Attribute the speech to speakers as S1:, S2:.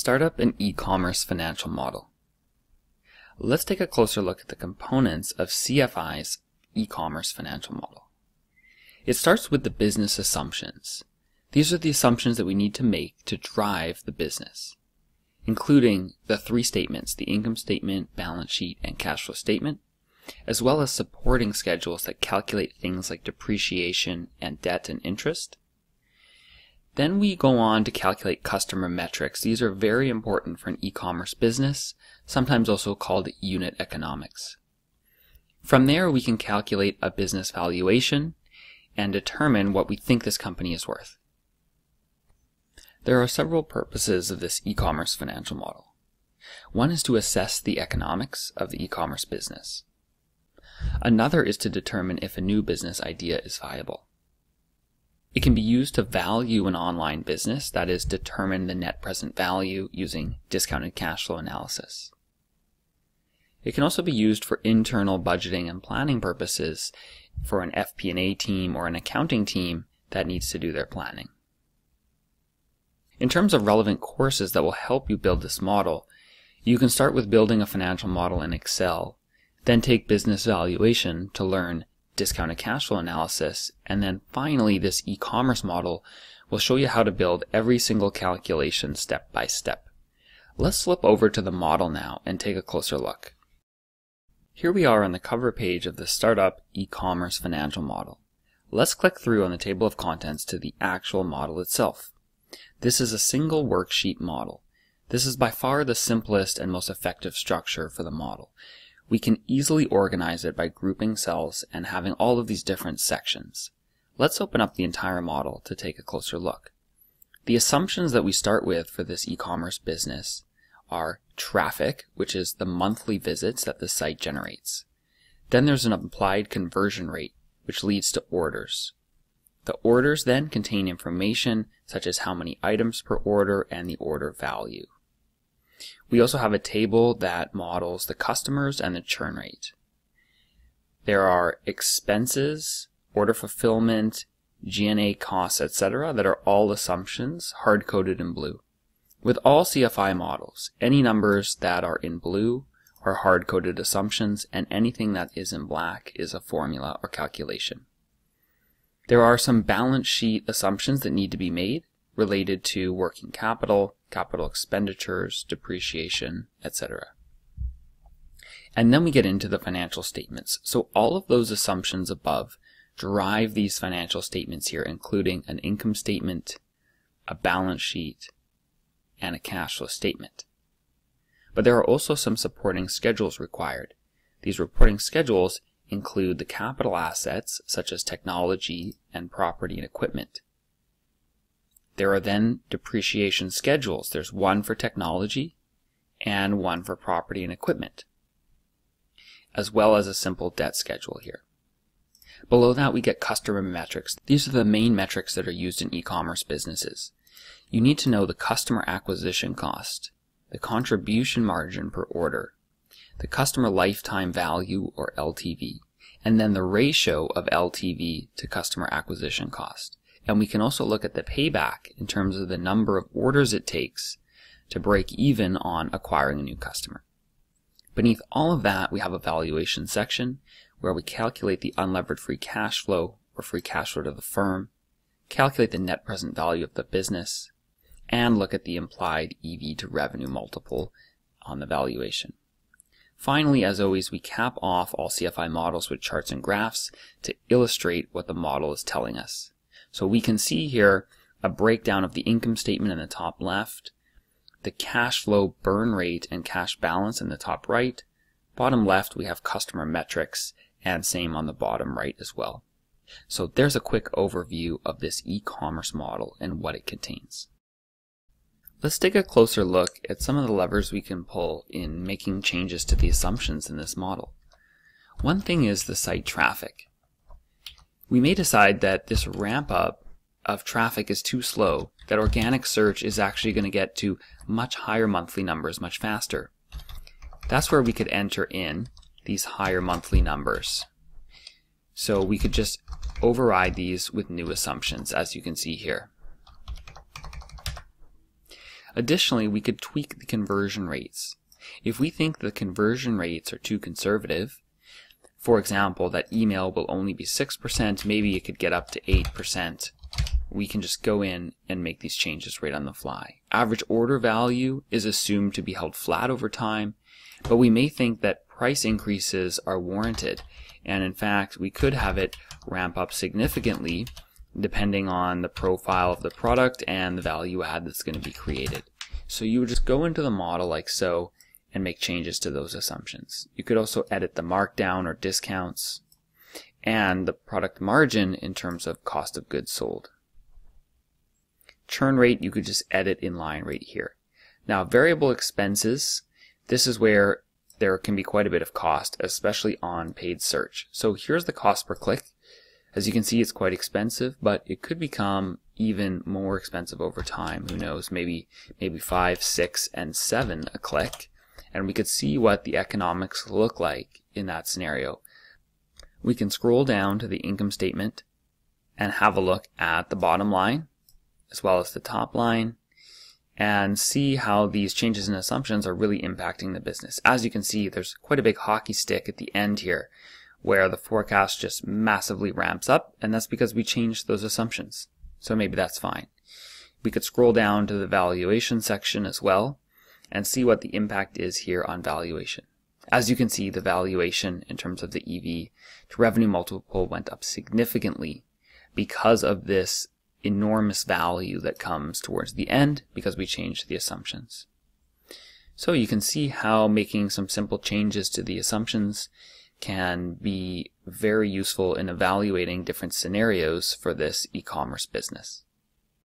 S1: Startup and e-commerce financial model. Let's take a closer look at the components of CFI's e-commerce financial model. It starts with the business assumptions. These are the assumptions that we need to make to drive the business, including the three statements, the income statement, balance sheet, and cash flow statement, as well as supporting schedules that calculate things like depreciation and debt and interest, then we go on to calculate customer metrics. These are very important for an e-commerce business, sometimes also called unit economics. From there, we can calculate a business valuation and determine what we think this company is worth. There are several purposes of this e-commerce financial model. One is to assess the economics of the e-commerce business. Another is to determine if a new business idea is viable. It can be used to value an online business, that is, determine the net present value using discounted cash flow analysis. It can also be used for internal budgeting and planning purposes for an FP&A team or an accounting team that needs to do their planning. In terms of relevant courses that will help you build this model, you can start with building a financial model in Excel, then take business valuation to learn discounted cash flow analysis. And then finally, this e-commerce model will show you how to build every single calculation step by step. Let's flip over to the model now and take a closer look. Here we are on the cover page of the Startup e-commerce financial model. Let's click through on the table of contents to the actual model itself. This is a single worksheet model. This is by far the simplest and most effective structure for the model. We can easily organize it by grouping cells and having all of these different sections. Let's open up the entire model to take a closer look. The assumptions that we start with for this e-commerce business are traffic, which is the monthly visits that the site generates. Then there's an applied conversion rate, which leads to orders. The orders then contain information such as how many items per order and the order value. We also have a table that models the customers and the churn rate. There are expenses, order fulfillment, G&A costs, etc. that are all assumptions hard-coded in blue. With all CFI models, any numbers that are in blue are hard-coded assumptions and anything that is in black is a formula or calculation. There are some balance sheet assumptions that need to be made related to working capital, capital expenditures, depreciation, etc. And then we get into the financial statements. So all of those assumptions above drive these financial statements here, including an income statement, a balance sheet, and a cash flow statement. But there are also some supporting schedules required. These reporting schedules include the capital assets, such as technology and property and equipment, there are then depreciation schedules. There's one for technology and one for property and equipment, as well as a simple debt schedule here. Below that, we get customer metrics. These are the main metrics that are used in e-commerce businesses. You need to know the customer acquisition cost, the contribution margin per order, the customer lifetime value or LTV, and then the ratio of LTV to customer acquisition cost. And we can also look at the payback in terms of the number of orders it takes to break even on acquiring a new customer. Beneath all of that, we have a valuation section where we calculate the unlevered free cash flow or free cash flow to the firm, calculate the net present value of the business, and look at the implied EV to revenue multiple on the valuation. Finally, as always, we cap off all CFI models with charts and graphs to illustrate what the model is telling us. So we can see here a breakdown of the income statement in the top left, the cash flow burn rate and cash balance in the top right. Bottom left, we have customer metrics and same on the bottom right as well. So there's a quick overview of this e-commerce model and what it contains. Let's take a closer look at some of the levers we can pull in making changes to the assumptions in this model. One thing is the site traffic we may decide that this ramp up of traffic is too slow, that organic search is actually going to get to much higher monthly numbers much faster. That's where we could enter in these higher monthly numbers. So we could just override these with new assumptions, as you can see here. Additionally, we could tweak the conversion rates. If we think the conversion rates are too conservative, for example, that email will only be 6%, maybe it could get up to 8%. We can just go in and make these changes right on the fly. Average order value is assumed to be held flat over time, but we may think that price increases are warranted. And in fact, we could have it ramp up significantly depending on the profile of the product and the value add that's going to be created. So you would just go into the model like so and make changes to those assumptions. You could also edit the markdown or discounts and the product margin in terms of cost of goods sold. Churn rate, you could just edit in line right here. Now, variable expenses, this is where there can be quite a bit of cost, especially on paid search. So here's the cost per click. As you can see, it's quite expensive, but it could become even more expensive over time. Who knows? Maybe, maybe five, six, and seven a click. And we could see what the economics look like in that scenario. We can scroll down to the income statement and have a look at the bottom line as well as the top line and see how these changes in assumptions are really impacting the business. As you can see, there's quite a big hockey stick at the end here where the forecast just massively ramps up, and that's because we changed those assumptions. So maybe that's fine. We could scroll down to the valuation section as well and see what the impact is here on valuation. As you can see, the valuation in terms of the EV to revenue multiple went up significantly because of this enormous value that comes towards the end because we changed the assumptions. So you can see how making some simple changes to the assumptions can be very useful in evaluating different scenarios for this e-commerce business.